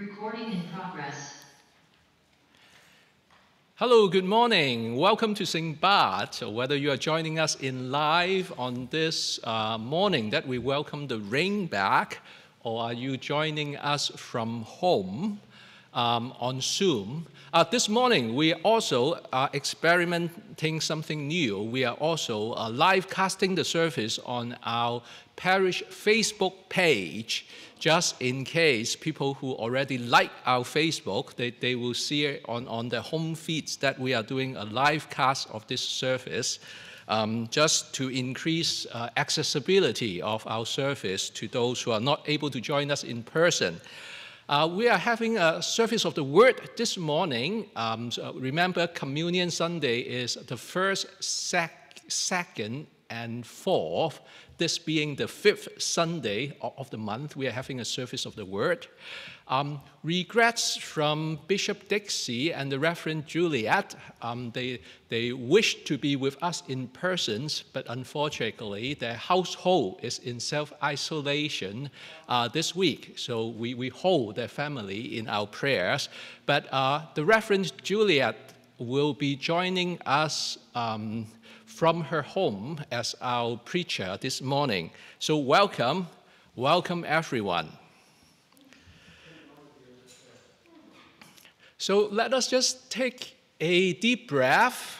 Recording in progress. Hello, good morning. Welcome to St. Bart. Whether you are joining us in live on this uh, morning that we welcome the rain back, or are you joining us from home um, on Zoom? Uh, this morning, we also are experimenting something new. We are also uh, live casting the service on our parish Facebook page, just in case people who already like our Facebook, they, they will see it on, on their home feeds that we are doing a live cast of this service. Um, just to increase uh, accessibility of our service to those who are not able to join us in person. Uh, we are having a service of the word this morning. Um, so remember, Communion Sunday is the first, sec- second, and fourth. This being the fifth Sunday of the month, we are having a service of the word. Um, regrets from Bishop Dixie and the Reverend Juliet. Um, they, they wish to be with us in person, but unfortunately, their household is in self isolation uh, this week. So we, we hold their family in our prayers. But uh, the Reverend Juliet will be joining us. Um, from her home as our preacher this morning. So, welcome, welcome everyone. So let us just take a deep breath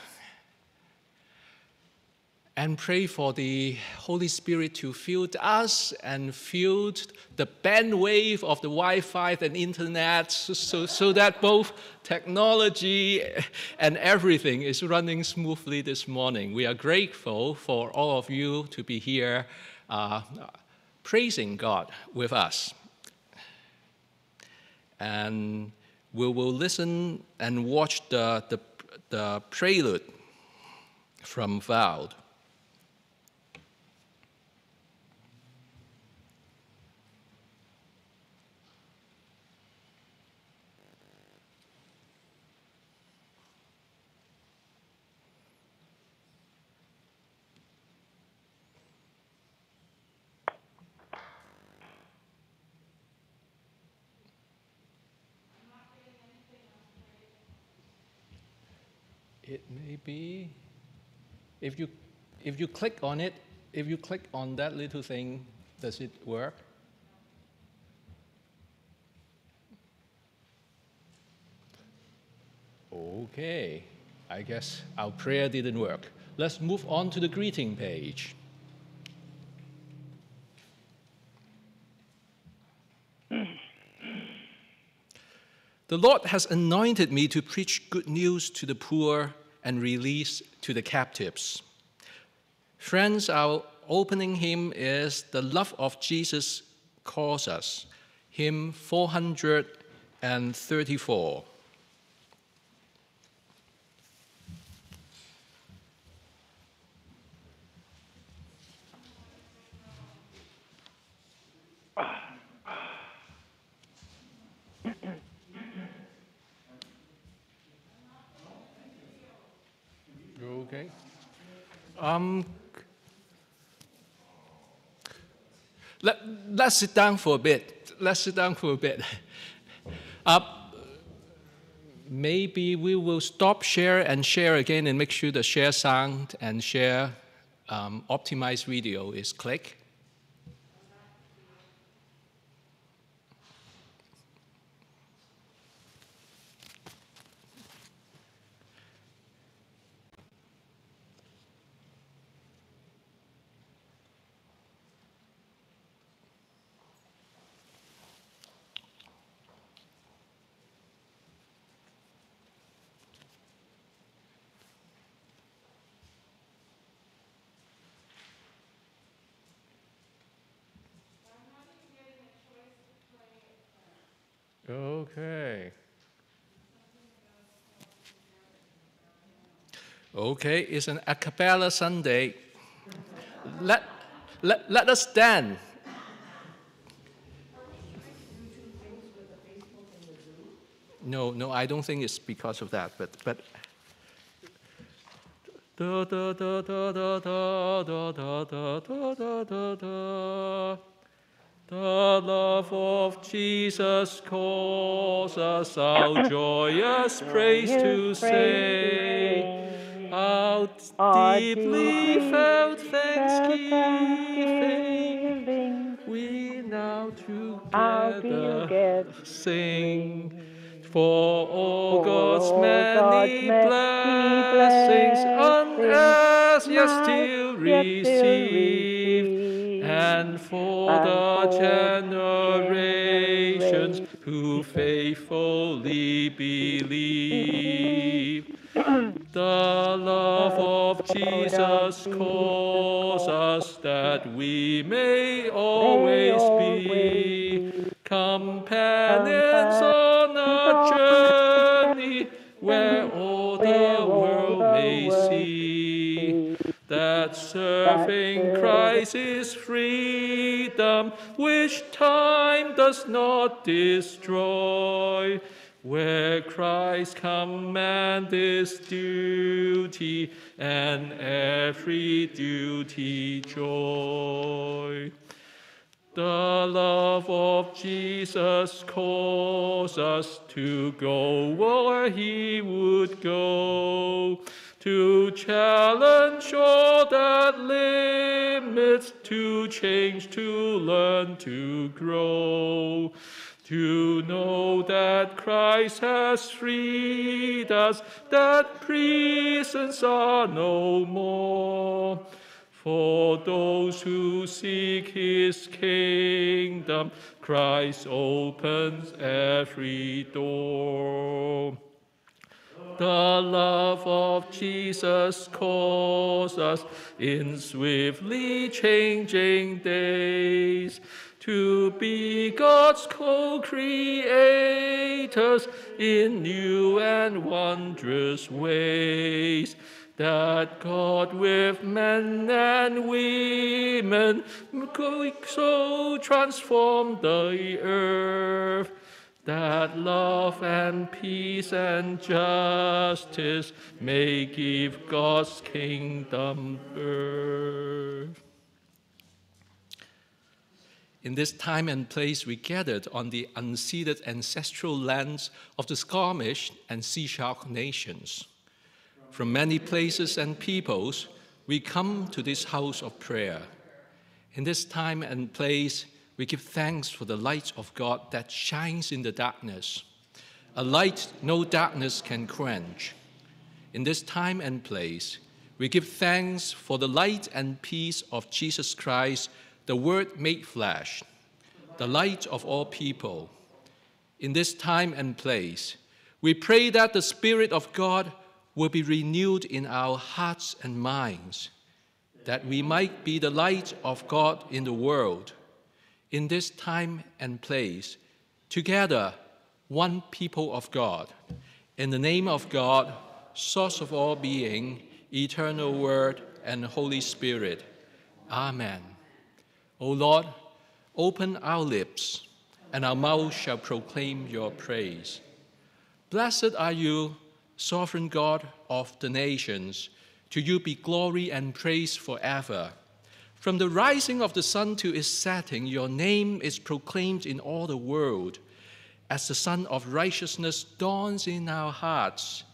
and pray for the Holy Spirit to fill us and fill the bandwidth of the Wi Fi and internet so, so that both technology and everything is running smoothly this morning. We are grateful for all of you to be here uh, praising God with us. And we will listen and watch the, the, the prelude from Vowed. It may be, if you, if you click on it, if you click on that little thing, does it work? Okay, I guess our prayer didn't work. Let's move on to the greeting page. The Lord has anointed me to preach good news to the poor and release to the captives. Friends, our opening hymn is The Love of Jesus Calls Us, hymn 434. Okay. Um, let, let's sit down for a bit. Let's sit down for a bit. Uh, maybe we will stop share and share again and make sure the share sound and share um, optimized video is click. Okay. Okay, it's an a cappella Sunday. Let, let, let us stand. No, no, I don't think it's because of that, but, but da da da da da da da da da da da The love of Jesus calls us our joyous praise to sing. Our deeply felt thanksgiving, we now together sing. For all God's many blessings, on earth yet still receive, and for the generations who faithfully believe. The love of Jesus calls us that we may always be companions on serving Christ is freedom which time does not destroy. Where Christ's command is duty and every duty joy. The love of Jesus calls us to go where he would go, to challenge all that limits, to change, to learn, to grow. To know that Christ has freed us, that prisons are no more. For those who seek his kingdom, Christ opens every door. The love of Jesus calls us in swiftly changing days to be God's co creators in new and wondrous ways. That God with men and women so transform the earth that love and peace and justice may give God's kingdom birth. In this time and place, we gathered on the unceded ancestral lands of the Squamish and Sechelt nations. From many places and peoples, we come to this house of prayer. In this time and place, we give thanks for the light of God that shines in the darkness, a light no darkness can quench. In this time and place, we give thanks for the light and peace of Jesus Christ the Word made flesh, the light of all people. In this time and place, we pray that the Spirit of God will be renewed in our hearts and minds, that we might be the light of God in the world. In this time and place, together, one people of God, in the name of God, source of all being, eternal Word, and Holy Spirit. Amen. O Lord, open our lips, and our mouth shall proclaim your praise. Blessed are you, sovereign God of the nations. To you be glory and praise forever. From the rising of the sun to its setting, your name is proclaimed in all the world. As the sun of righteousness dawns in our hearts,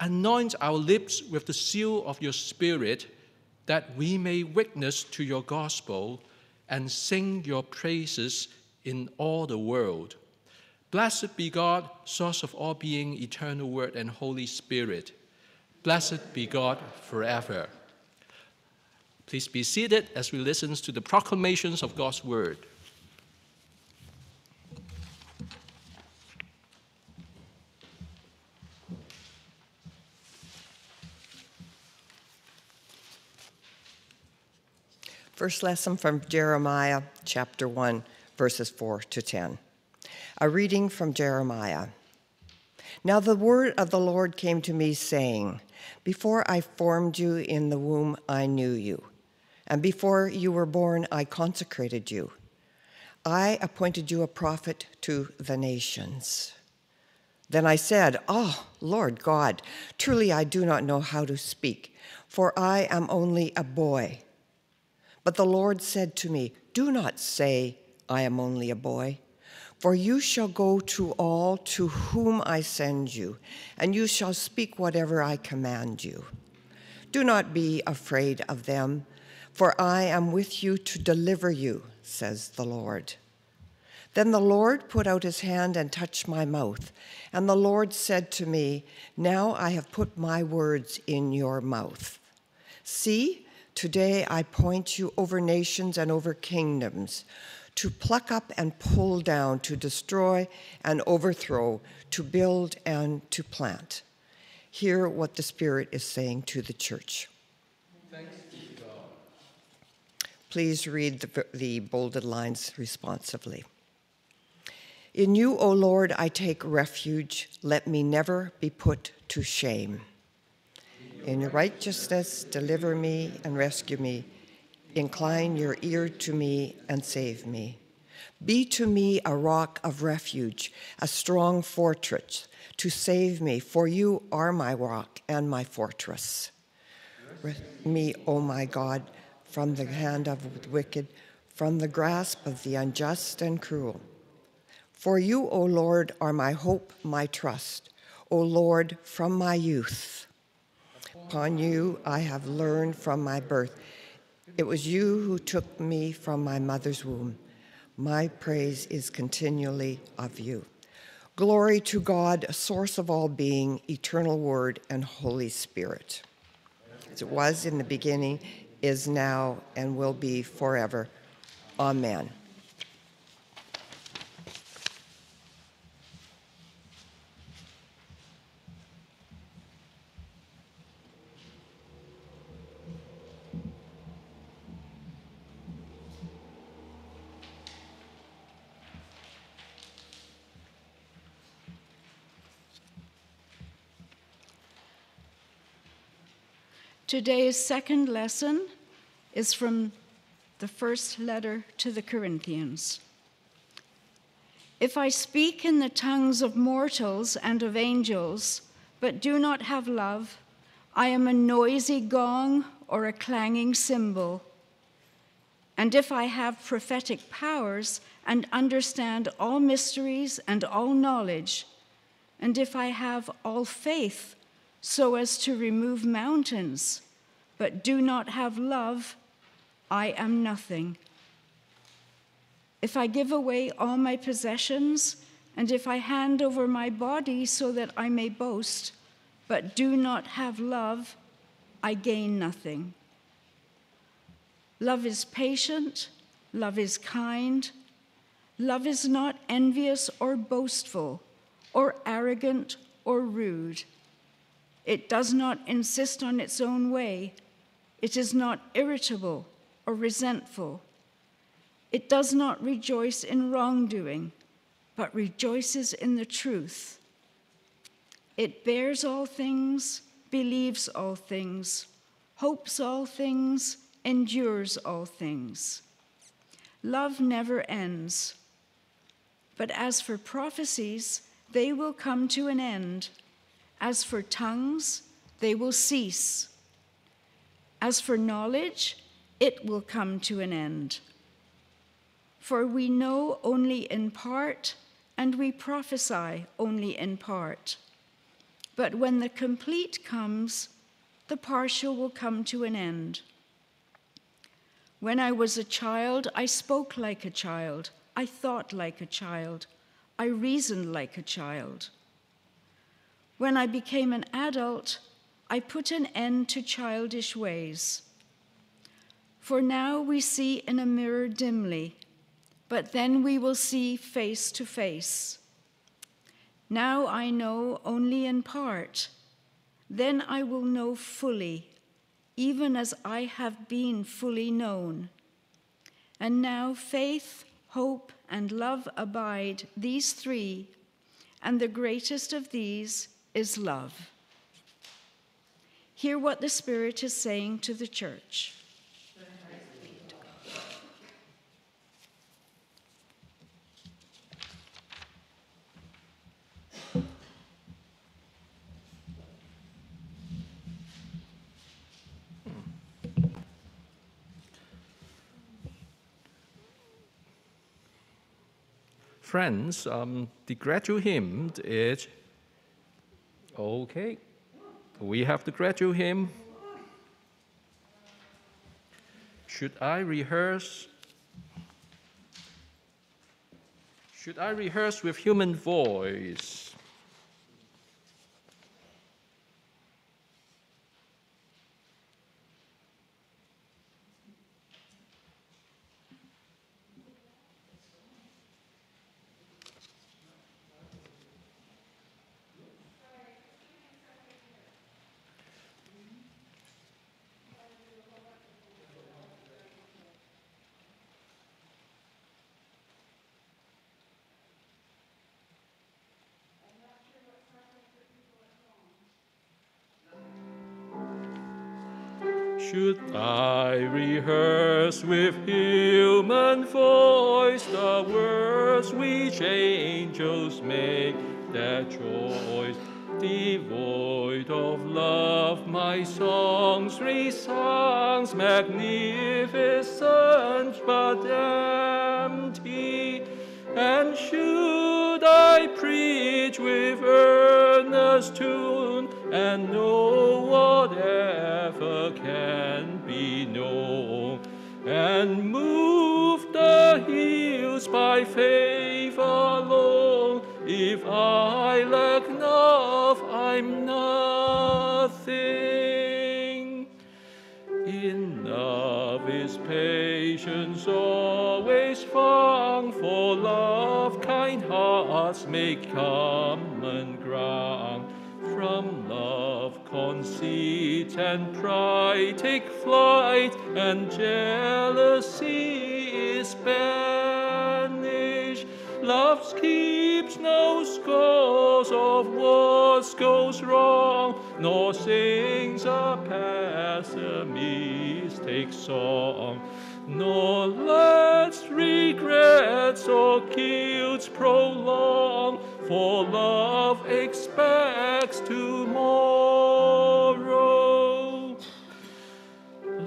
anoint our lips with the seal of your Spirit, that we may witness to your gospel and sing your praises in all the world. Blessed be God, source of all being, eternal word, and Holy Spirit. Blessed be God forever. Please be seated as we listen to the proclamations of God's word. First lesson from Jeremiah chapter 1, verses 4 to 10. A reading from Jeremiah. Now the word of the Lord came to me, saying, Before I formed you in the womb, I knew you, and before you were born, I consecrated you. I appointed you a prophet to the nations. Then I said, Oh, Lord God, truly I do not know how to speak, for I am only a boy. But the Lord said to me, Do not say, I am only a boy? For you shall go to all to whom I send you, and you shall speak whatever I command you. Do not be afraid of them, for I am with you to deliver you, says the Lord. Then the Lord put out his hand and touched my mouth. And the Lord said to me, Now I have put my words in your mouth. See, today I point you over nations and over kingdoms, to pluck up and pull down, to destroy and overthrow, to build and to plant. Hear what the Spirit is saying to the church. Please read the, the bolded lines responsively. In you, O Lord, I take refuge. Let me never be put to shame. In your righteousness, deliver me and rescue me. Incline your ear to me and save me. Be to me a rock of refuge, a strong fortress to save me, for you are my rock and my fortress. Rescue me, O my God, from the hand of the wicked, from the grasp of the unjust and cruel. For you, O Lord, are my hope, my trust. O Lord, from my youth. Upon you I have learned from my birth. It was you who took me from my mother's womb. My praise is continually of you. Glory to God, source of all being, eternal word, and Holy Spirit. As it was in the beginning, is now, and will be forever. Amen. Today's second lesson is from the first letter to the Corinthians. If I speak in the tongues of mortals and of angels, but do not have love, I am a noisy gong or a clanging cymbal. And if I have prophetic powers and understand all mysteries and all knowledge, and if I have all faith so as to remove mountains, but do not have love, I am nothing. If I give away all my possessions, and if I hand over my body so that I may boast, but do not have love, I gain nothing. Love is patient, love is kind, love is not envious or boastful, or arrogant or rude. It does not insist on its own way. It is not irritable or resentful. It does not rejoice in wrongdoing, but rejoices in the truth. It bears all things, believes all things, hopes all things, endures all things. Love never ends. But as for prophecies, they will come to an end. As for tongues, they will cease. As for knowledge, it will come to an end. For we know only in part, and we prophesy only in part. But when the complete comes, the partial will come to an end. When I was a child, I spoke like a child, I thought like a child, I reasoned like a child. When I became an adult, I put an end to childish ways. For now we see in a mirror dimly, but then we will see face to face. Now I know only in part, then I will know fully, even as I have been fully known. And now faith, hope, and love abide, these three, and the greatest of these is love. Hear what the Spirit is saying to the church. Friends, um, the gradual hymn is okay. We have the gradual hymn. Should I rehearse? Should I rehearse with human voice? Should I rehearse with human voice the words which angels make their choice? Devoid of love, my songs resounds magnificent but empty. And should I preach with earnest tune and know and move the hills by faith alone, if I lack love, I'm nothing. In love is patience always found, for love kind hearts may common conceit and pride take flight, and jealousy is banished. Love keeps no scores of what goes wrong, nor sings a pessimistic song, nor lets regrets or guilt prolong, for love expects to tomorrow.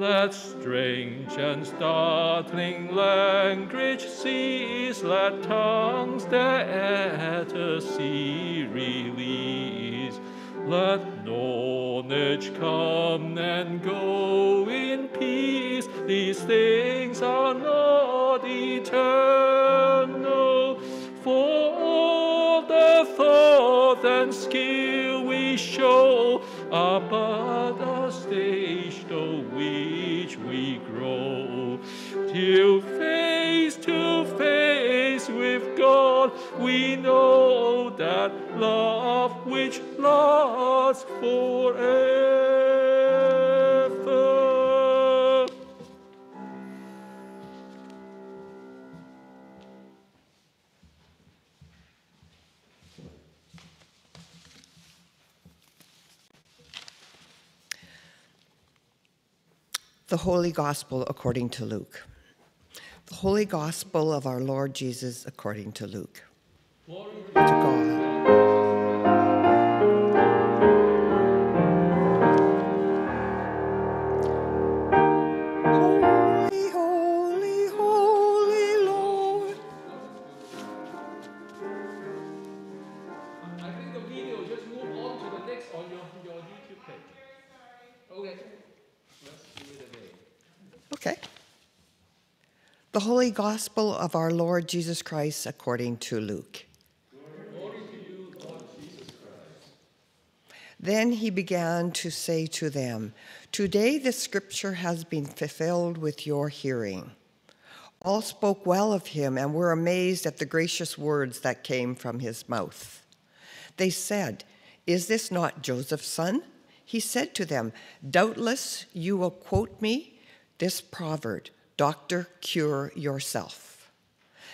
Let strange and startling language cease, let tongues their ecstasy release. Let knowledge come and go in peace. These things are not eternal. For all the thought and skill we show are but we grow. Till face to face with God, we know that love which lasts forever. The Holy Gospel according to Luke. The Holy Gospel of our Lord Jesus according to Luke. To God. Holy Gospel of our Lord Jesus Christ according to Luke. Then he began to say to them, Today the scripture has been fulfilled with your hearing. All spoke well of him and were amazed at the gracious words that came from his mouth. They said, Is this not Joseph's son? He said to them, Doubtless you will quote me this proverb Doctor, cure yourself.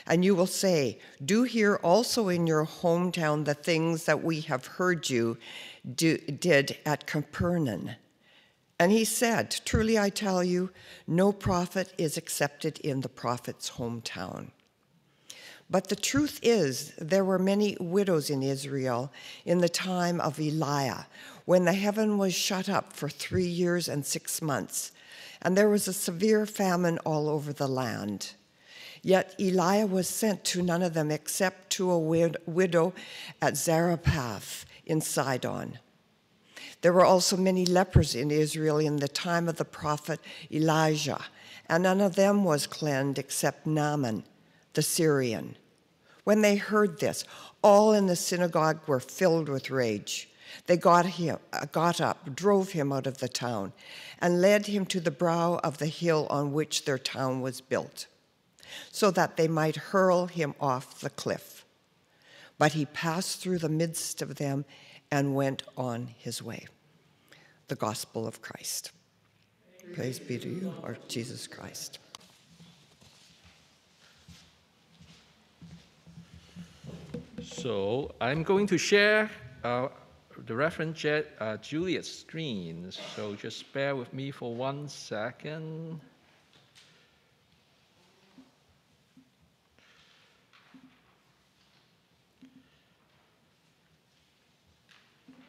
And you will say, Do here also in your hometown the things that we have heard you do, did at Capernaum. And he said, Truly I tell you, no prophet is accepted in the prophet's hometown. But the truth is, there were many widows in Israel in the time of Eliah, when the heaven was shut up for three years and six months, and there was a severe famine all over the land. Yet Eliah was sent to none of them except to a wid- widow at Zarephath in Sidon. There were also many lepers in Israel in the time of the prophet Elijah, and none of them was cleansed except Naaman, the Syrian. When they heard this, all in the synagogue were filled with rage. They got, him, uh, got up, drove him out of the town, and led him to the brow of the hill on which their town was built, so that they might hurl him off the cliff. But he passed through the midst of them and went on his way. The gospel of Christ. Praise be to you, Lord Jesus Christ. So I'm going to share uh, the reference jet uh, Juliet's screen. So just bear with me for one second.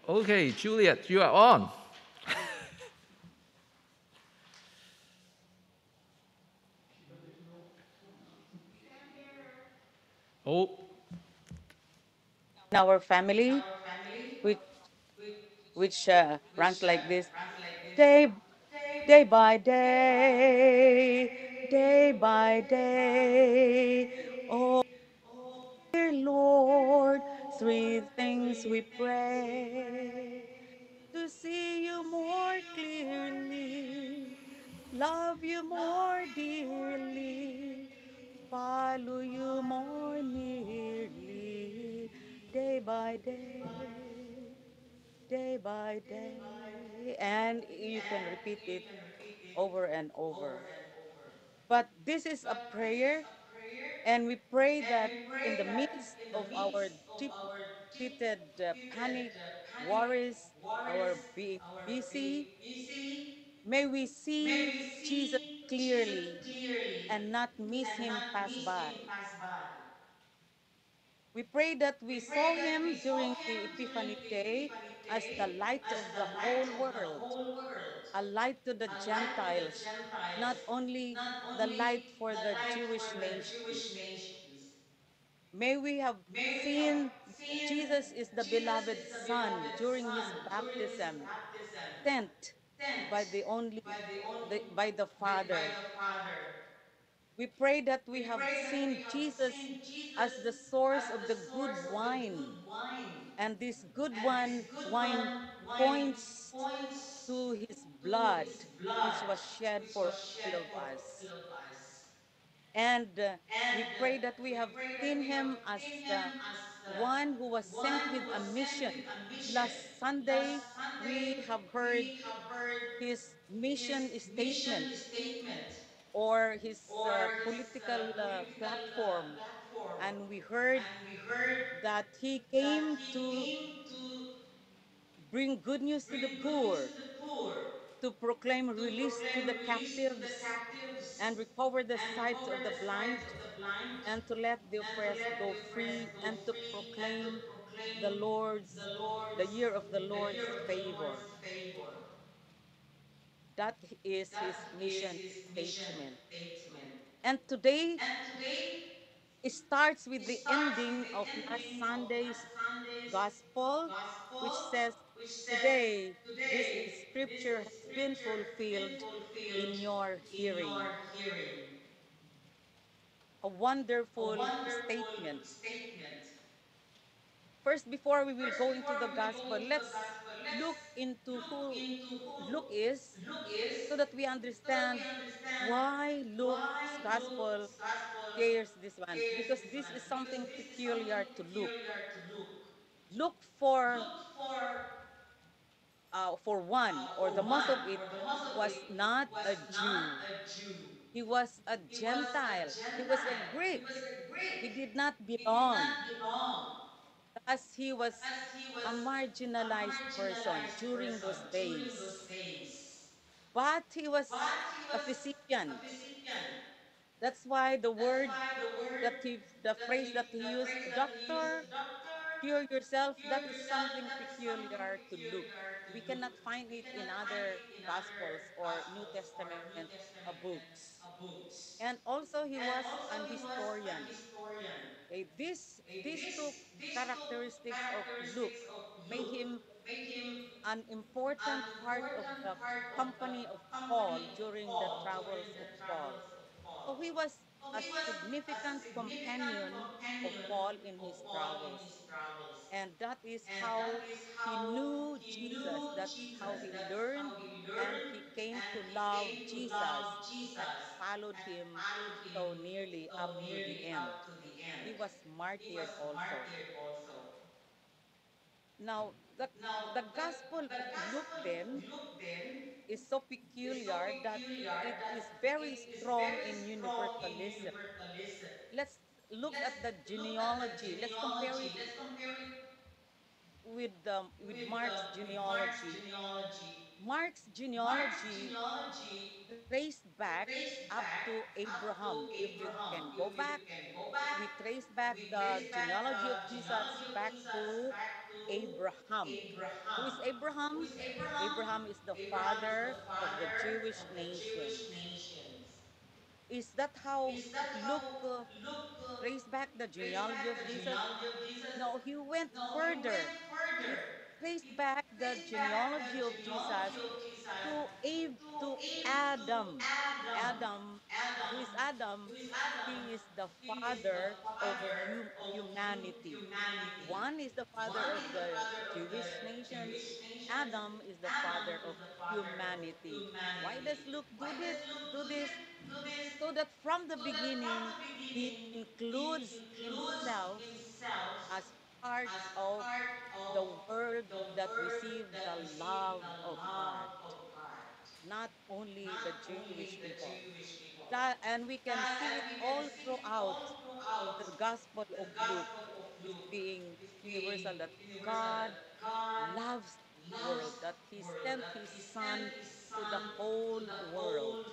Okay, Juliet, you are on. oh, in our family, which, which uh, runs like this. Day, day by day, day by day. Oh, dear Lord, three things we pray to see you more clearly, love you more dearly, follow you more nearly, day by day, day by day. And you can repeat it over and over. But this is a prayer, and we pray that in the midst of our deep seated uh, panic, worries, our being busy, may we see Jesus clearly and not miss him pass by. We pray that we saw him during the Epiphany Day as the light of the whole world, a light to the Gentiles, not only the light for the Jewish nation. May we have seen Jesus is the beloved Son during his baptism, sent by the only the, by the Father. We pray that we have seen Jesus as the source of the good wine, and this good one wine points to his blood, which was shed for all of us. And uh, we pray that we have seen him as the one who was sent with a mission. Last Sunday, we have heard his mission statement or his uh, political uh, platform. And we heard that he came to bring good news to the poor, to proclaim release to the captives, and recover the sight of the blind, and to let the oppressed go free, and to proclaim the Lord's, the year of the Lord's favor. That is his mission statement. And today, it starts with the ending of last Sunday's gospel, which says, Today, this scripture has been fulfilled in your hearing. A wonderful statement. First, before we will go into the gospel, let's look into who Luke is so that we understand why Luke's gospel shares this one. Because this is something peculiar to Luke. Look for uh, for one, or the most of it, was not a Jew. He was a Gentile. He was a Greek. He did not belong. As he was a marginalized person during those days. But he was a physician. That's why the word that he, the phrase that he used, doctor, Cure yourself, that is something peculiar to Luke. We cannot find it in other Gospels or New Testament books. And also, he was an historian. Okay, this, these two characteristics of Luke made him an important part of the company of Paul during the travels of Paul. So he was a significant companion of Paul in his travels. And that is how he knew Jesus. That's how he learned and he came to love Jesus and followed him so nearly up to the end. He was martyred also. Now, the, the Gospel Luke is so peculiar that it is very strong in universalism. Let's look at the genealogy. Let's compare it with, um, with Mark's genealogy. Mark's genealogy genealogy traced back up to Abraham. If you can go back, we trace back the genealogy of Jesus back to Abraham. Who is Abraham? Abraham is the father of the Jewish nation. Is that how Luke uh, traced back the genealogy of Jesus? No, he went further. He traced back the genealogy of Jesus to Abe, to Adam. Adam, who is Adam? He is the father of humanity. One is the father of the Jewish nation. Adam is the father of humanity. Why does Luke do this? Do this so that from the beginning he includes himself as part of the world that received the love of God, not only the Jewish people. That, and we can see it all throughout the Gospel of Luke being universal that God loves the world, that He sent His Son to the whole world.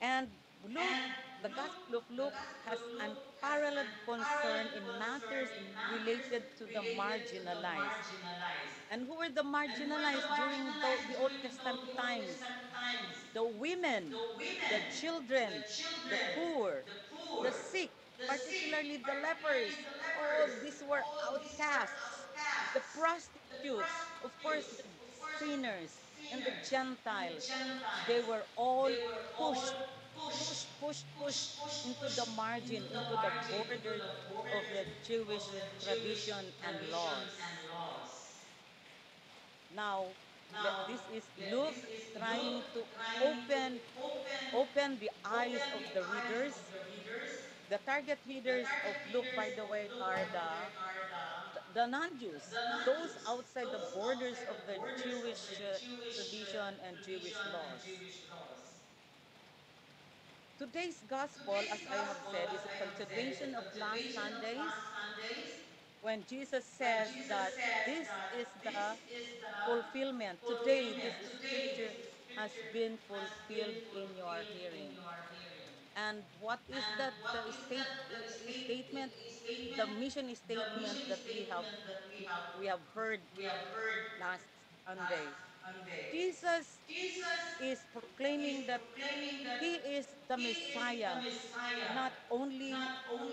And Luke, the Gospel of Luke has unparalleled concern in matters related to the marginalized. And who were the marginalized during the, the Old Testament times? The women, the children, the poor, the sick, particularly the lepers. Oh, these were outcasts. The prostitutes, of course, the sinners, and the Gentiles. They were all pushed, pushed, push, push into the margin, into the border of the Jewish tradition and laws. Now, this is Luke trying to open, open the eyes of the readers. The target readers of Luke, by the way, are the the non-Jews, those outside the borders of the Jewish uh, tradition and Jewish laws. Today's gospel, as I have said, is a continuation of last Sunday's when Jesus says that this is the fulfillment. Today, this scripture has been fulfilled in your hearing. And what is that uh, state, statement? The mission statement that we have we have heard last Sunday. Jesus is proclaiming that he is the Messiah, not only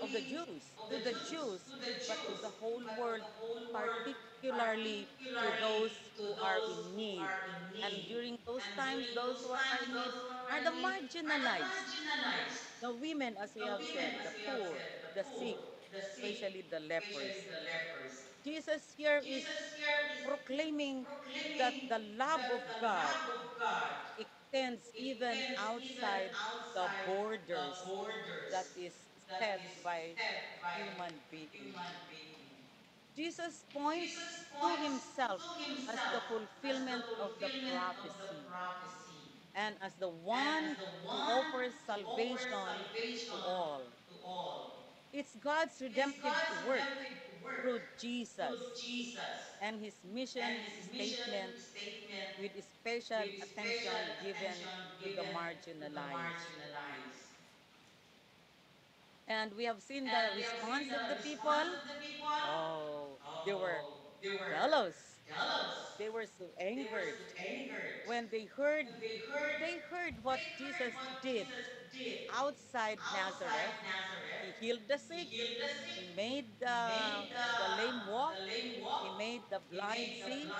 of the Jews, to the Jews, but to the whole world, particularly to those who are in need. And during those times, those who are in need are the marginalized. The women, as we have said, the poor, the sick, especially the lepers. Jesus here is proclaiming that the love of God extends even outside the borders that is set by human beings. Jesus points to himself as the fulfillment of the prophecy and as the one who offers salvation to all. It's God's redemptive work through Jesus and his mission statement with special attention given to the marginalized. And we have seen the response of the people. Oh, they oh, were jealous. They were so angered when they heard they heard what Jesus did outside Nazareth. He healed the sick. He made the, the lame walk. He made the blind see.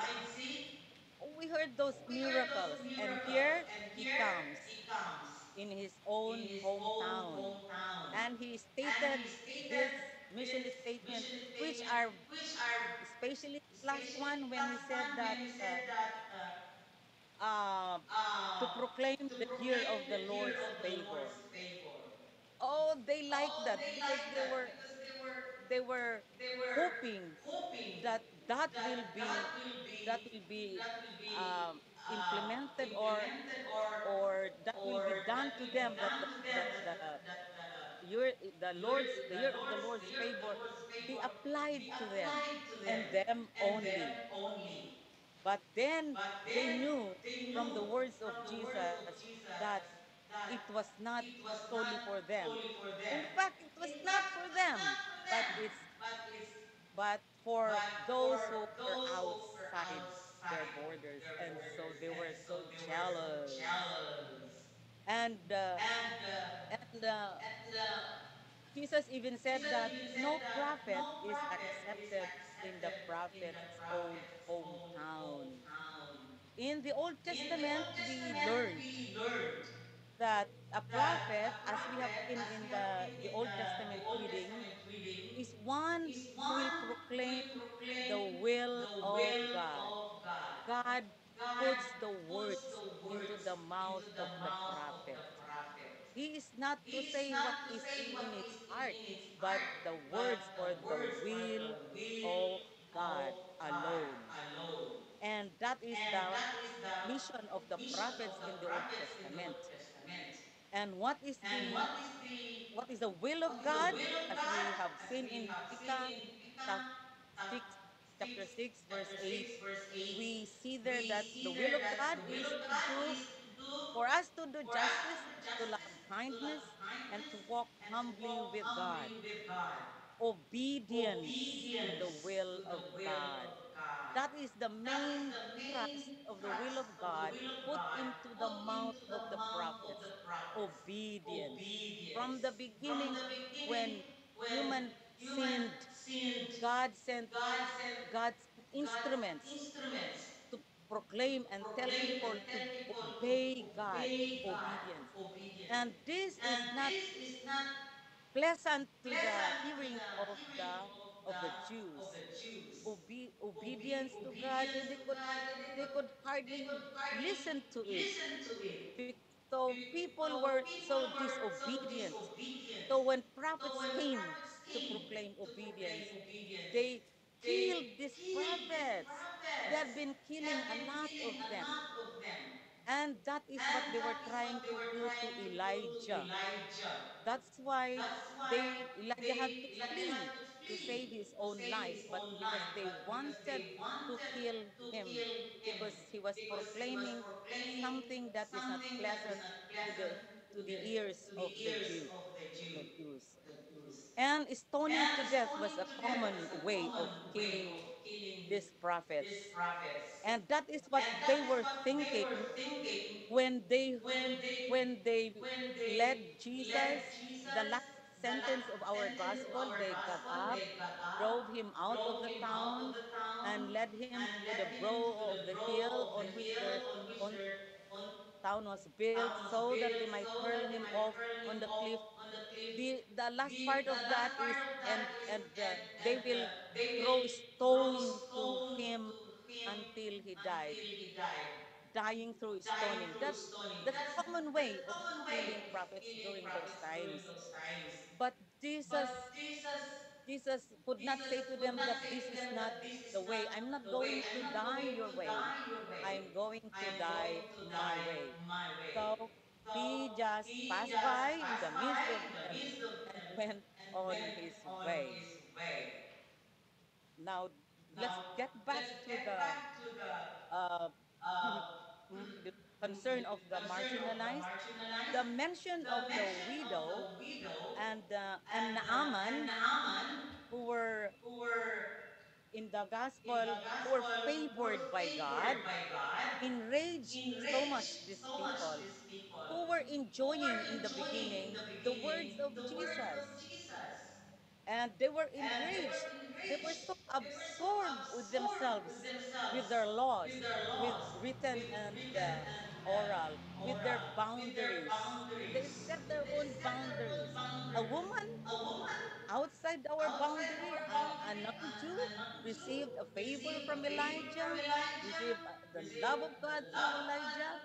We heard those miracles, and here he comes in his own hometown. And he stated this mission statement, which are especially the last one when he said that uh, uh, to proclaim the year of the Lord's favor. Oh, they liked that because they were they were hoping that that will be that will be um, implemented or or that will be done to them that that the the Lord's the year of the Lord's favor be applied to them and them only. But then they knew from the words of Jesus that it was not solely for them. In fact, it was not for them, but it's but for those who were outside their borders, and so they were so jealous. And uh, and uh, Jesus even said that no prophet is accepted in the prophet's own hometown. In the Old Testament, we learned that a prophet, as we have seen in the, the Old Testament reading, is one who will proclaim the will of God. God puts the words into the mouth of the prophet. He is not to say what what is in his heart, but the words or the will of God alone. And that is the mission of the prophets in the Old Testament. And what is the what is the will of God? As we have seen in Leviticus chapter 6, verse 8, we see there that the will of God is to do for us to do justice, to love kindness, and to walk humbly with God. Obedience to the will of God. That is the main thrust of the will of God put into the mouth of the prophets. Obedience. From the beginning, when human sinned, God sent God's instruments proclaim and tell people to obey God. Obedience. And this is not pleasant to the hearing of the of the Jews. Obe- obedience to God, they could they could hardly listen to it. So people were so disobedient. So when prophets came to proclaim obedience, they killed these prophets. They have been killing a lot of them. And that is what they were trying to do to Elijah. That's why they Elijah had to flee to save his own life, but because they wanted to kill him because he was proclaiming something that is not pleasant to the to the ears of the Jews. And stoning to death was a common way of killing these prophets. And that is what they were thinking when they when they led Jesus, the last sentence of our gospel, they got up, drove him out of the town, and led him to the brow of the hill on which on town was built so that they might hurl him off on the cliff. The, the last part of that is, and, and uh, they will throw stone to him until he died dying through stoning. That's a common way of killing prophets during those times. But Jesus Jesus could not say to them that this is not the way. I'm not going to die your way. I'm going to die my way. So he just passed by in the midst of them and went on his way. Now let's get back to the uh, concern of the marginalized, the mention of the widow and uh, and Naaman, who were in the gospel, who were favored by God, enraged so much these people who were enjoying in the beginning the words of Jesus. And they were enraged. They were so absorbed with themselves, with their laws, with written and uh, oral, with their boundaries. They set their own boundaries. A woman outside our boundary, a, a non-Jew, received a favor from Elijah, received the love of God through Elijah,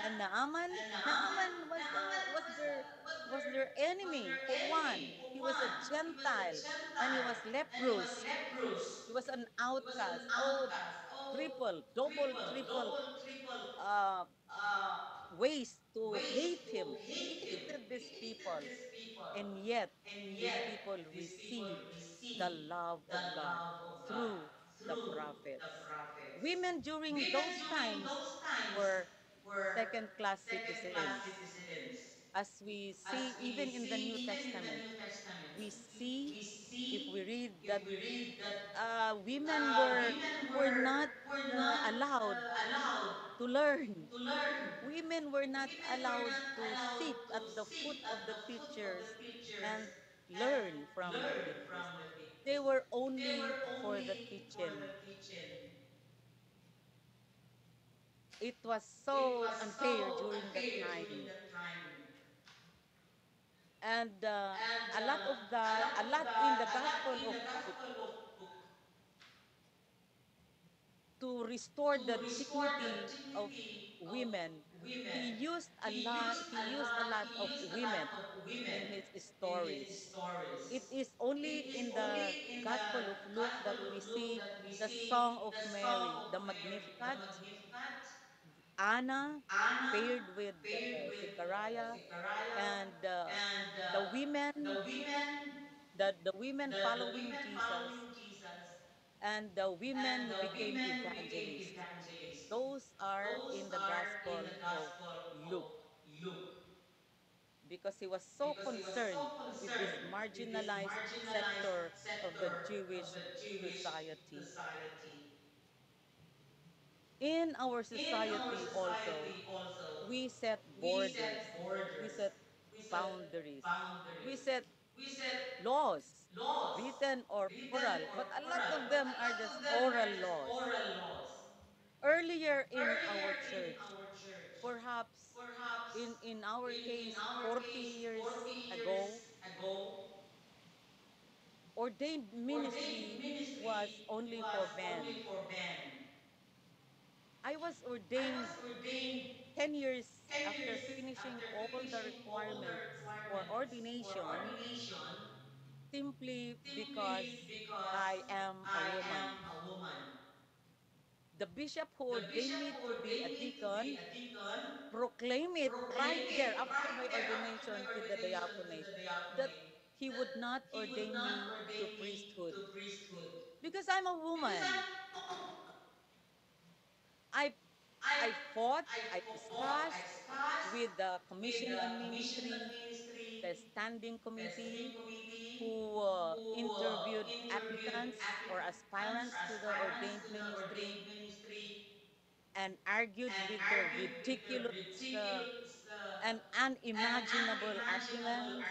and Naaman, Naaman was uh, was their was their enemy for one. He was a Gentile and he was leprous. He was an outcast. Oh, triple, double, triple uh, ways to hate him. He hated these people. And yet, these people received the love of God through the prophets. Women during those times were second class citizens. As we see even in the New Testament, we see if we read that we read uh, women were were not uh, allowed to learn. Women were not allowed to sit at the foot of the teachers and learn from the teachers. They were only for the kitchen. It was so unfair during that time. And uh, a lot of the, a lot in the Gospel of to restore the dignity of women. He used a lot. He used a lot of women in his stories. It is only in the Gospel of Luke that we see the Song of Mary, the Magnificat. Anna paired with uh, Zechariah, and uh, the women, the, the women following Jesus, and the women became evangelists. Those are in the Gospel of Luke. Because he was so concerned with this marginalized sector of the Jewish society. In our society also, we set borders, we set boundaries, we set laws, written or oral, but a lot of them are just oral laws. Earlier in our church, perhaps in, in our case, 40 years ago, ordained ministry was only for men. I was ordained 10 years after finishing all the requirements for ordination simply because I am a woman. The bishop who ordained me to be a deacon proclaimed it right there after my ordination to the diaconate that he would not ordain me to priesthood because I'm a woman. I I fought, I discussed with the Commission on Ministry, the standing committee who uh, interviewed applicants or aspirants to the ordained ministry and argued with their ridiculous uh, and unimaginable arguments.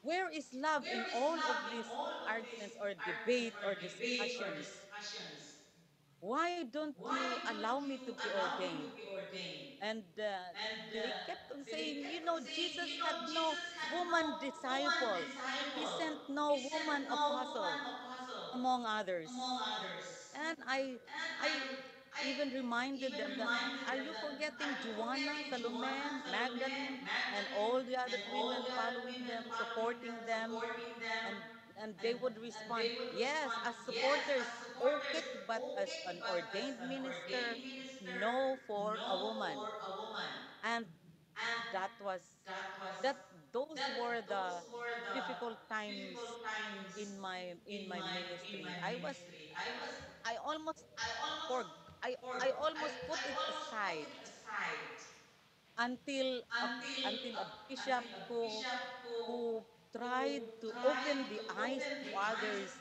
Where is love in all of these arguments or debate or discussions? Why don't you allow me to be ordained? And uh, they kept on saying, you know, Jesus had no woman disciples. He sent no woman apostle, among others. And I, I even reminded them that, are you forgetting Joanna, Salome, Magdalene, and all the other women following them, supporting them? And and they would respond, yes, as supporters, okay, but as an ordained minister, no for a woman. And that was that those were the difficult times in my in my ministry. I was I almost for I I almost put it aside until a, until a bishop who who tried to open the eyes of others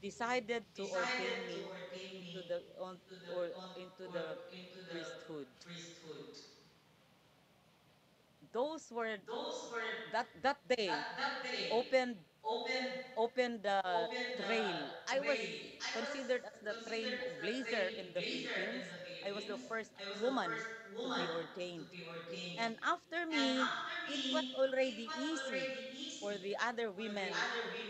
decided to ordain me into the on, or into the priesthood. Those were that that day opened opened the trail. I was considered as the trailblazer in the Philippines. I was the first woman to be ordained. And after me, it was already easy for the other women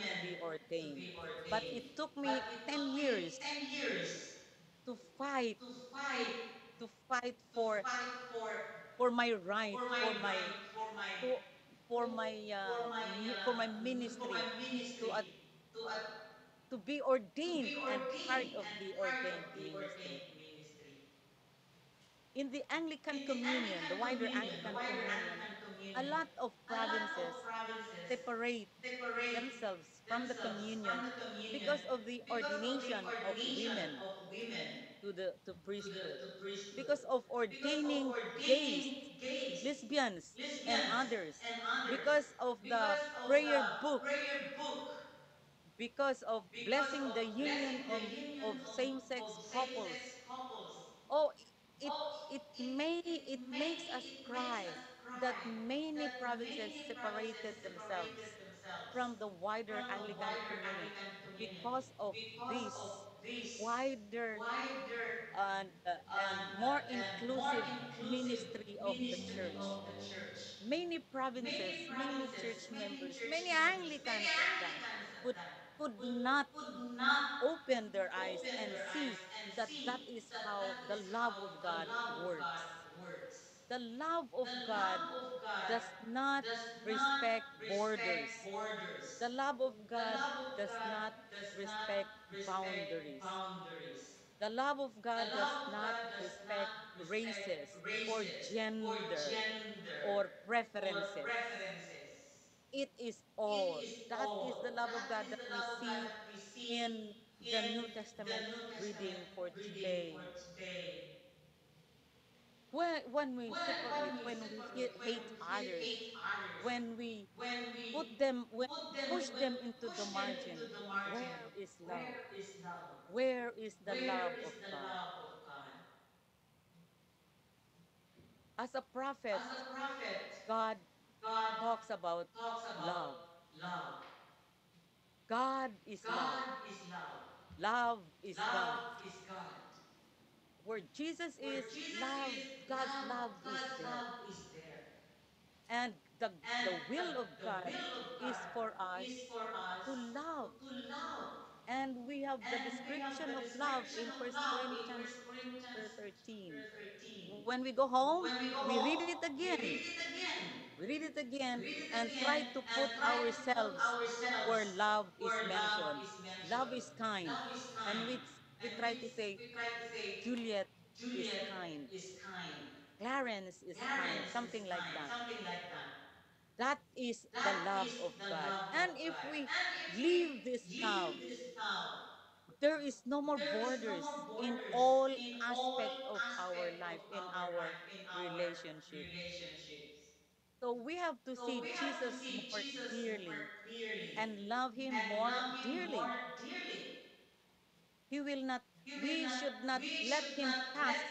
to be ordained. But it took me 10 years to fight to fight for for my right, for my for, for my uh, for my ministry to uh, to be ordained and part of the ordained ministry. In the Anglican Communion, the wider Anglican Communion, a lot of provinces separate themselves from the communion because of the ordination of women to the to priesthood. because of ordaining gays lesbians and others. because of the prayer book. because of blessing the union of, of same-sex couples. Oh it it may it makes us cry that many provinces separated themselves from the wider Anglican communion because of this wider and, uh, and more inclusive ministry of the church. Many provinces, many church members, many Anglicans that could, not open their eyes and see that that is how the love of God works. The love of God does not respect borders. The love of God does not respect boundaries. The love of God does not respect races or gender or preferences. It is all. That is the love of God that we see in the New Testament reading for today. When, when we separate, when we hate, hate others, when we put them, when we push them into the margin, where is love? Where is the love of God? As a prophet, God talks about love. God is love. Love is God. Where Jesus is, love, God's love is there. And the, the will of God is for us to love. And we have the description of love in 1 Corinthians chapter 13. When we go home, we read it again. We read it again and try to put ourselves where love is mentioned. Love is kind. And we, we try to say, Juliet is kind. Clarence is kind. Something like that. That is the love of God. And if we leave this love, there is no more borders in all aspects of our life, in our relationship. So we have to see Jesus more clearly and love him more dearly. He will not, we should not let him pass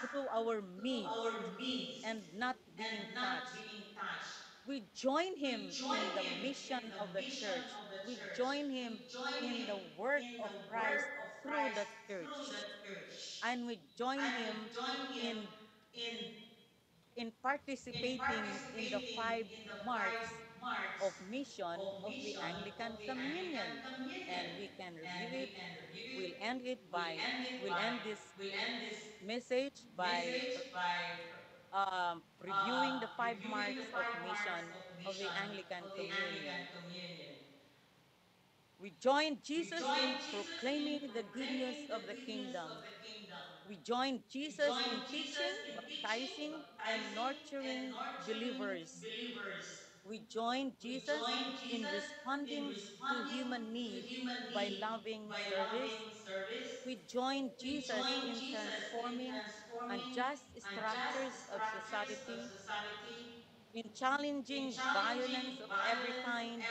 through our midst and not being touched. We join him in the mission of the church. We join him in the work of Christ through the church. And we join him in in participating in the five marks of mission of the Anglican Communion. And we can review it. We'll end it by, we'll end this message by um, reviewing the five marks of mission of the Anglican Communion. We join Jesus in proclaiming the good news of the kingdom. We join Jesus in teaching, baptizing, and nurturing believers. We join Jesus in responding to human needs by loving service. We join Jesus in transforming unjust structures of society, in challenging violence of every kind,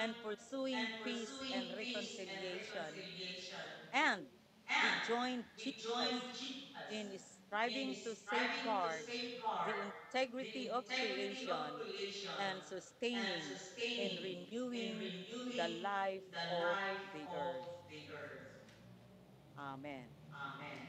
and pursuing peace and reconciliation. And we join Jesus in striving to safeguard the integrity of creation and sustaining and renewing the life of the earth. Amen.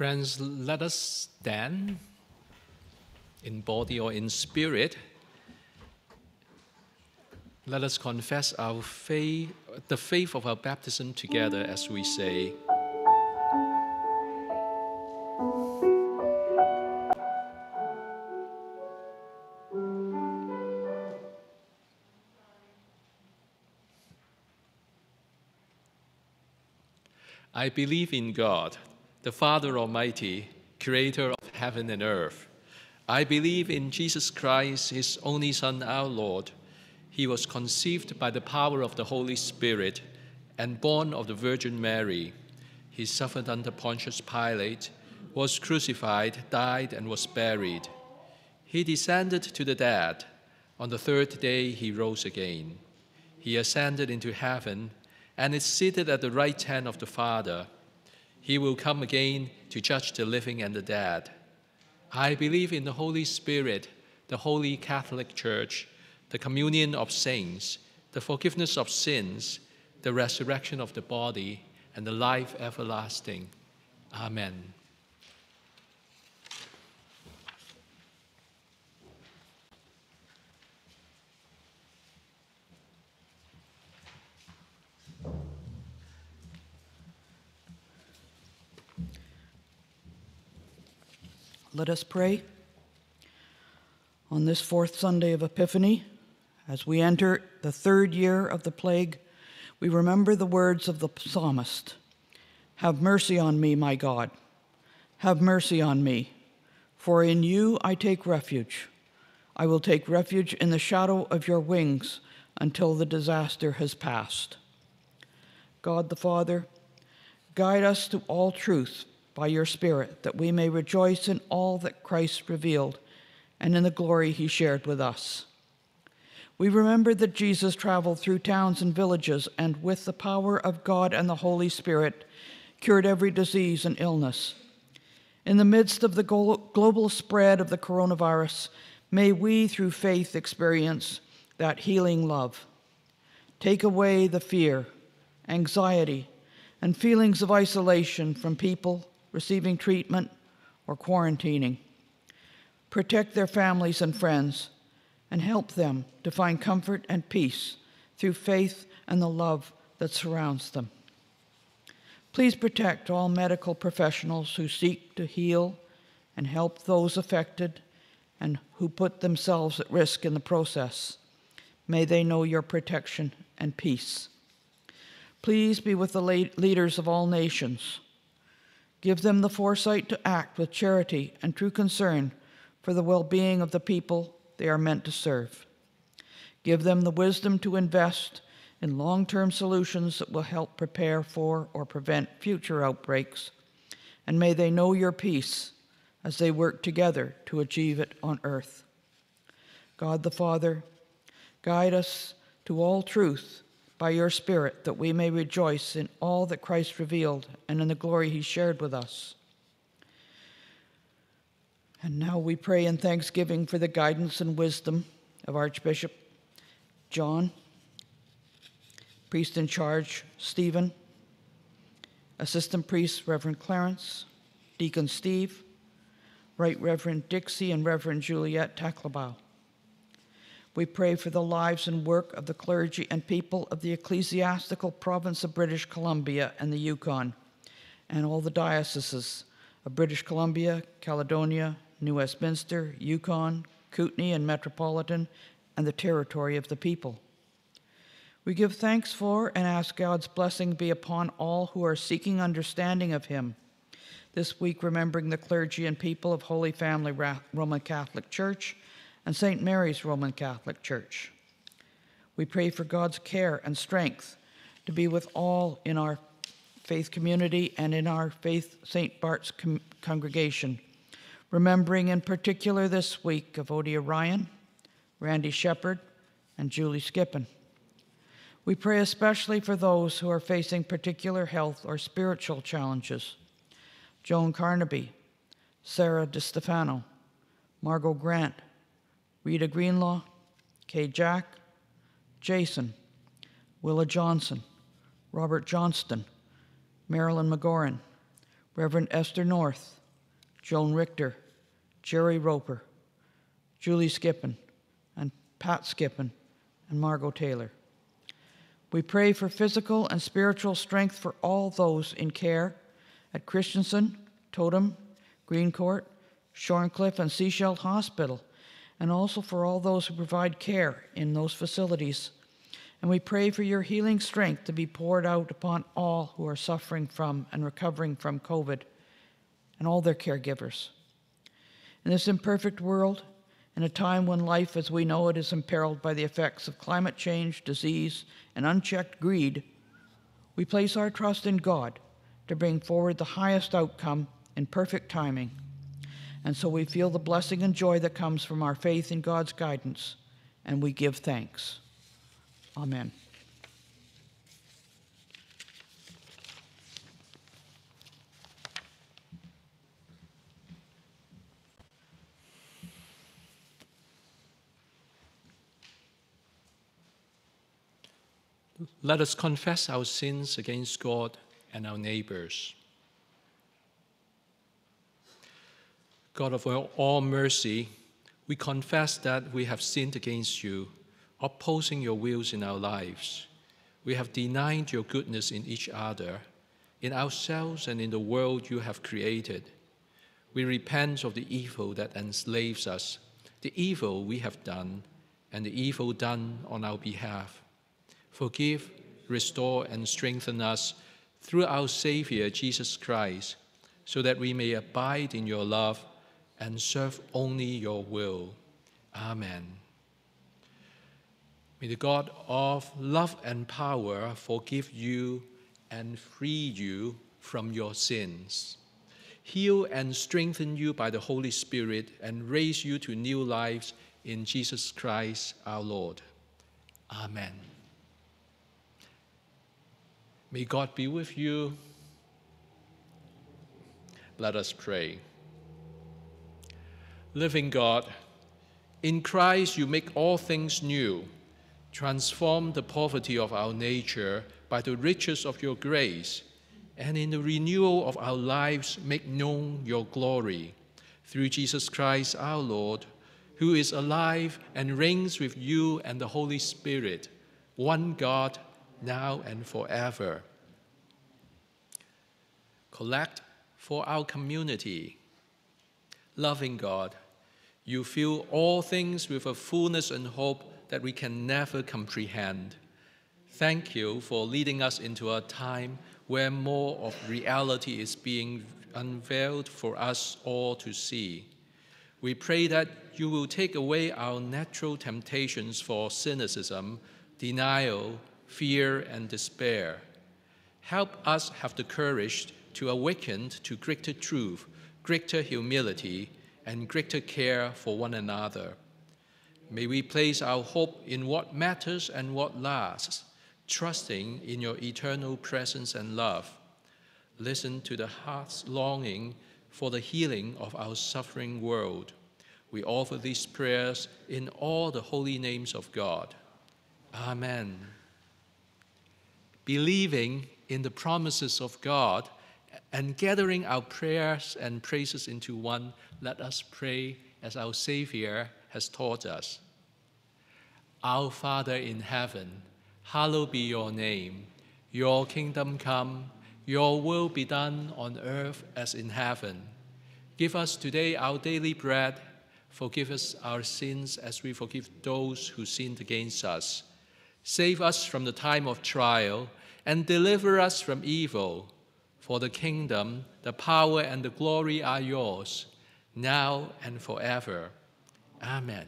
Friends, let us stand in body or in spirit. Let us confess our faith, the faith of our baptism together as we say, I believe in God, the Father Almighty, creator of heaven and earth. I believe in Jesus Christ, his only Son, our Lord. He was conceived by the power of the Holy Spirit and born of the Virgin Mary. He suffered under Pontius Pilate, was crucified, died, and was buried. He descended to the dead. On the third day, he rose again. He ascended into heaven and is seated at the right hand of the Father. He will come again to judge the living and the dead. I believe in the Holy Spirit, the Holy Catholic Church, the communion of saints, the forgiveness of sins, the resurrection of the body, and the life everlasting. Amen. Let us pray. On this fourth Sunday of Epiphany, as we enter the third year of the plague, we remember the words of the psalmist Have mercy on me, my God. Have mercy on me, for in you I take refuge. I will take refuge in the shadow of your wings until the disaster has passed. God the Father, guide us to all truth by your Spirit, that we may rejoice in all that Christ revealed and in the glory he shared with us. We remember that Jesus traveled through towns and villages and, with the power of God and the Holy Spirit, cured every disease and illness. In the midst of the global spread of the coronavirus, may we, through faith, experience that healing love. Take away the fear, anxiety, and feelings of isolation from people receiving treatment, or quarantining. Protect their families and friends and help them to find comfort and peace through faith and the love that surrounds them. Please protect all medical professionals who seek to heal and help those affected and who put themselves at risk in the process. May they know your protection and peace. Please be with the leaders of all nations Give them the foresight to act with charity and true concern for the well being of the people they are meant to serve. Give them the wisdom to invest in long term solutions that will help prepare for or prevent future outbreaks. And may they know your peace as they work together to achieve it on earth. God the Father, guide us to all truth by your Spirit that we may rejoice in all that Christ revealed and in the glory he shared with us. And now we pray in thanksgiving for the guidance and wisdom of Archbishop John, priest in charge Stephen, assistant priest Reverend Clarence, Deacon Steve, Right Reverend Dixie, and Reverend Juliet Taclabau. We pray for the lives and work of the clergy and people of the ecclesiastical province of British Columbia and the Yukon, and all the dioceses of British Columbia, Caledonia, New Westminster, Yukon, Kootenay, and Metropolitan, and the territory of the people. We give thanks for and ask God's blessing be upon all who are seeking understanding of Him. This week, remembering the clergy and people of Holy Family Roman Catholic Church and St. Mary's Roman Catholic Church. We pray for God's care and strength to be with all in our faith community and in our faith St. Bart's com- congregation, remembering in particular this week of Odia Ryan, Randy Shepard, and Julie Skippen. We pray especially for those who are facing particular health or spiritual challenges. Joan Carnaby, Sarah DiStefano, Margot Grant, Rita Greenlaw, Kay Jack, Jason, Willa Johnson, Robert Johnston, Marilyn McGoran, Reverend Esther North, Joan Richter, Jerry Roper, Julie Skippen, and Pat Skippen, and Margot Taylor. We pray for physical and spiritual strength for all those in care at Christensen, Totem, Greencourt, Shorncliffe, and Sechelt Hospital and also for all those who provide care in those facilities. And we pray for your healing strength to be poured out upon all who are suffering from and recovering from COVID and all their caregivers. In this imperfect world, in a time when life as we know it is imperiled by the effects of climate change, disease, and unchecked greed, we place our trust in God to bring forward the highest outcome in perfect timing. And so we feel the blessing and joy that comes from our faith in God's guidance, and we give thanks. Amen. Let us confess our sins against God and our neighbors. God of all mercy, we confess that we have sinned against you, opposing your wills in our lives. We have denied your goodness in each other, in ourselves, and in the world you have created. We repent of the evil that enslaves us, the evil we have done, and the evil done on our behalf. Forgive, restore, and strengthen us through our Savior Jesus Christ, so that we may abide in your love and serve only your will. Amen. May the God of love and power forgive you and free you from your sins, heal and strengthen you by the Holy Spirit, and raise you to new lives in Jesus Christ our Lord. Amen. May God be with you. Let us pray. Living God, in Christ you make all things new. Transform the poverty of our nature by the riches of your grace, and in the renewal of our lives make known your glory. Through Jesus Christ our Lord, who is alive and reigns with you and the Holy Spirit, one God, now and forever. Collect for our community. Loving God, you fill all things with a fullness and hope that we can never comprehend. Thank you for leading us into a time where more of reality is being unveiled for us all to see. We pray that you will take away our natural temptations for cynicism, denial, fear, and despair. Help us have the courage to awaken to greater truth, greater humility, and greater care for one another. May we place our hope in what matters and what lasts, trusting in your eternal presence and love. Listen to the heart's longing for the healing of our suffering world. We offer these prayers in all the holy names of God. Amen. Believing in the promises of God and gathering our prayers and praises into one, let us pray as our Savior has taught us. Our Father in heaven, hallowed be your name. Your kingdom come, your will be done on earth as in heaven. Give us today our daily bread. Forgive us our sins as we forgive those who sinned against us. Save us from the time of trial and deliver us from evil. For the kingdom, the power, and the glory are yours, now and forever. Amen.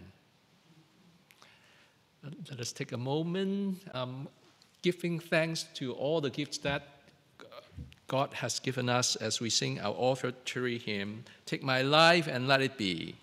Let us take a moment um, giving thanks to all the gifts that God has given us as we sing our offertory hymn, Take My Life and Let It Be.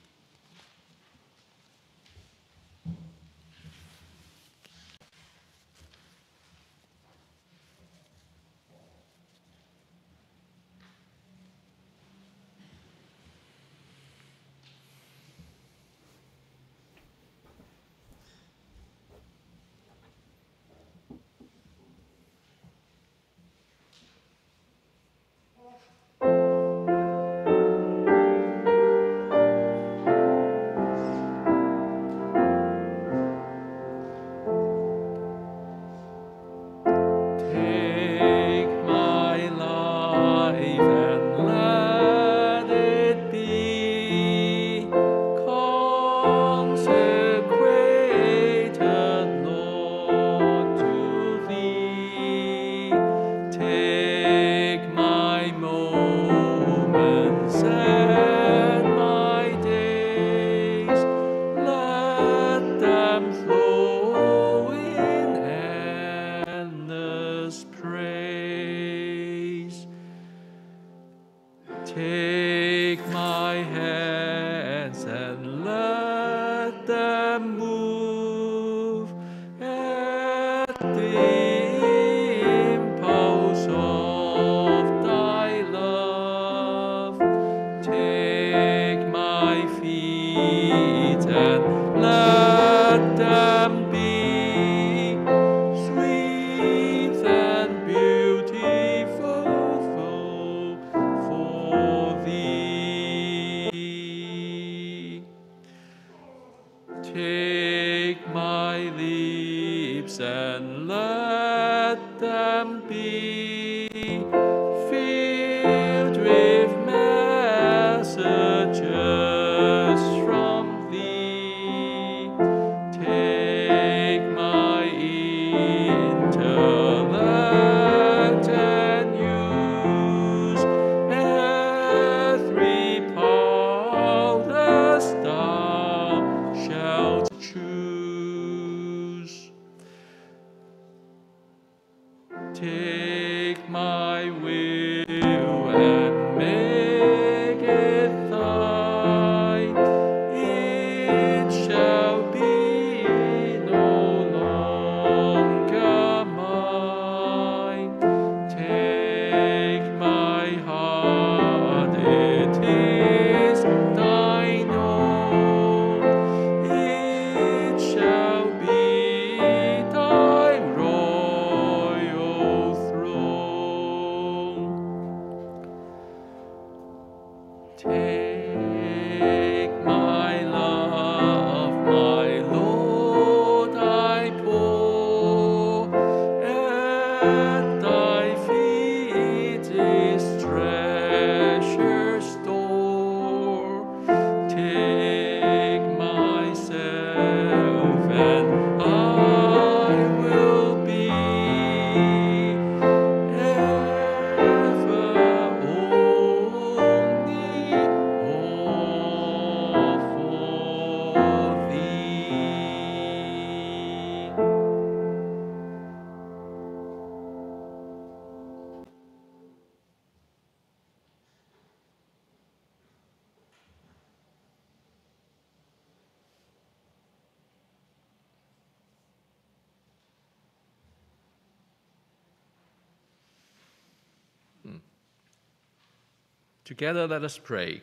Together, let us pray.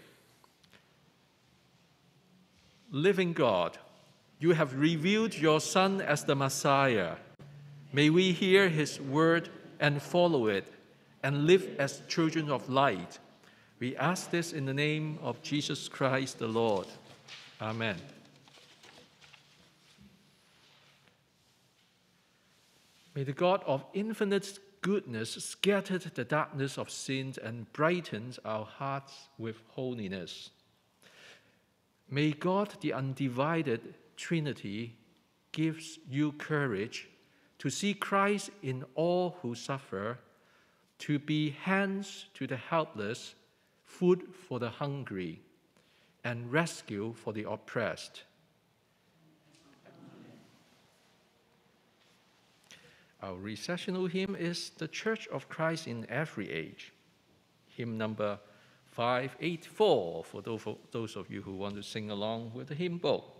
Living God, you have revealed your Son as the Messiah. May we hear his word and follow it and live as children of light. We ask this in the name of Jesus Christ the Lord. Amen. May the God of infinite goodness scattered the darkness of sins and brightened our hearts with holiness. May God, the undivided Trinity, gives you courage to see Christ in all who suffer, to be hands to the helpless, food for the hungry, and rescue for the oppressed Our recessional hymn is The Church of Christ in Every Age, hymn number 584 for those of you who want to sing along with the hymn book.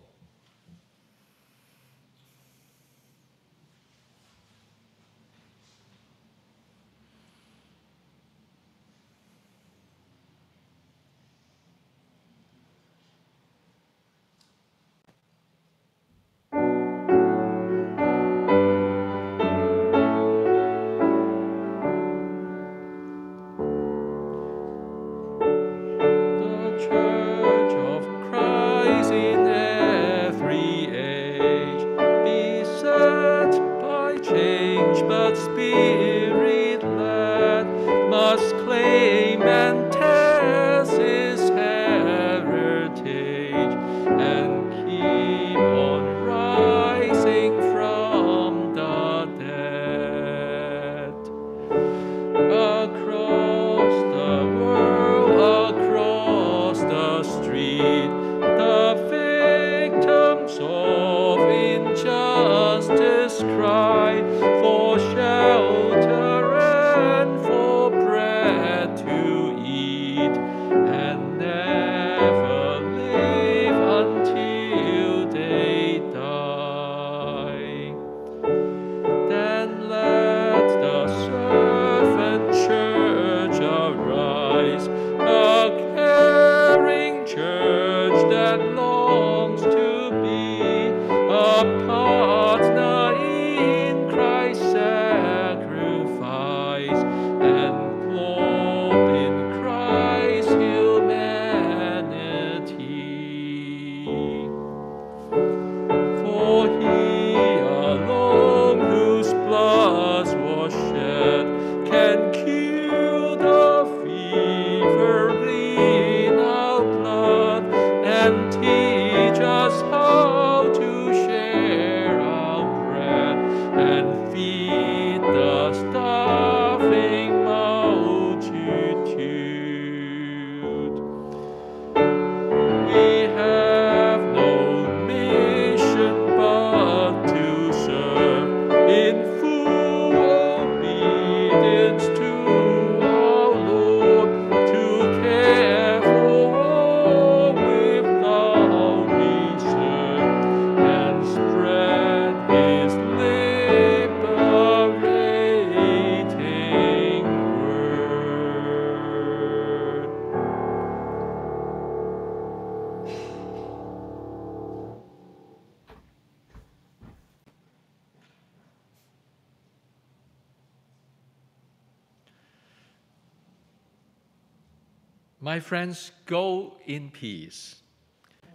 My friends, go in peace.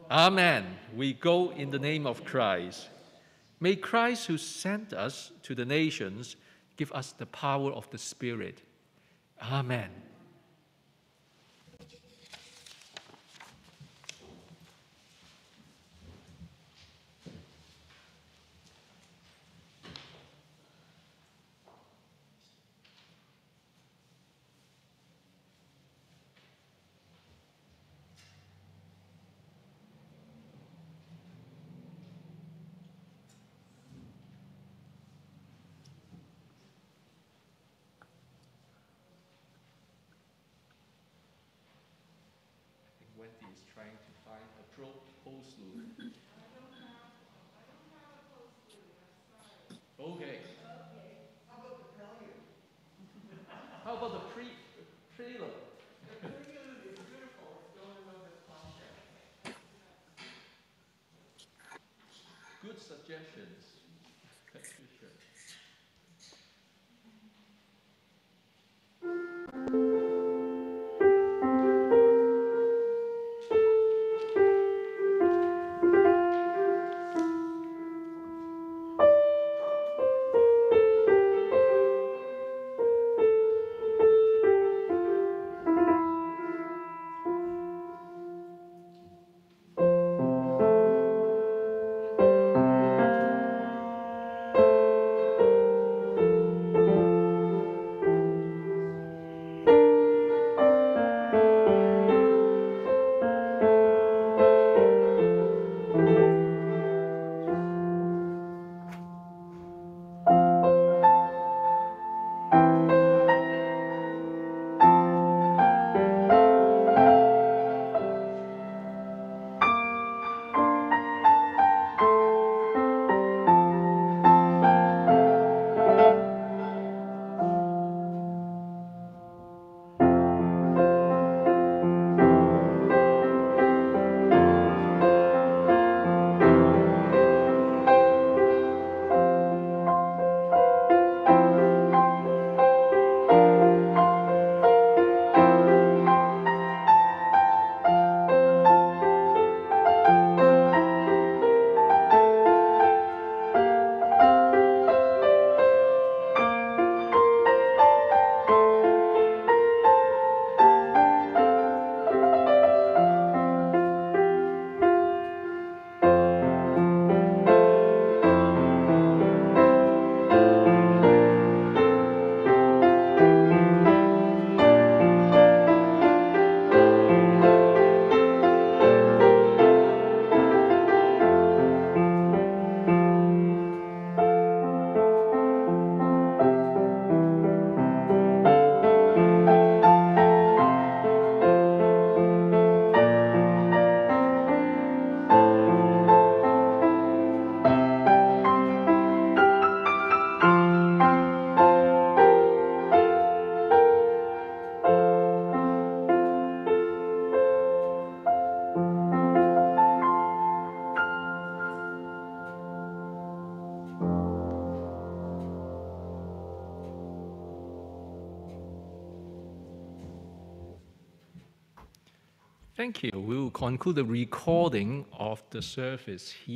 Amen. We go in the name of Christ. May Christ, who sent us to the nations, give us the power of the Spirit. Amen. I think Wendy is trying to find a pro postlude. Okay. How about the prelude? How about the pre prelude? The prelude is beautiful. It's going a little bit faster. Good suggestions, will conclude the recording of the service here.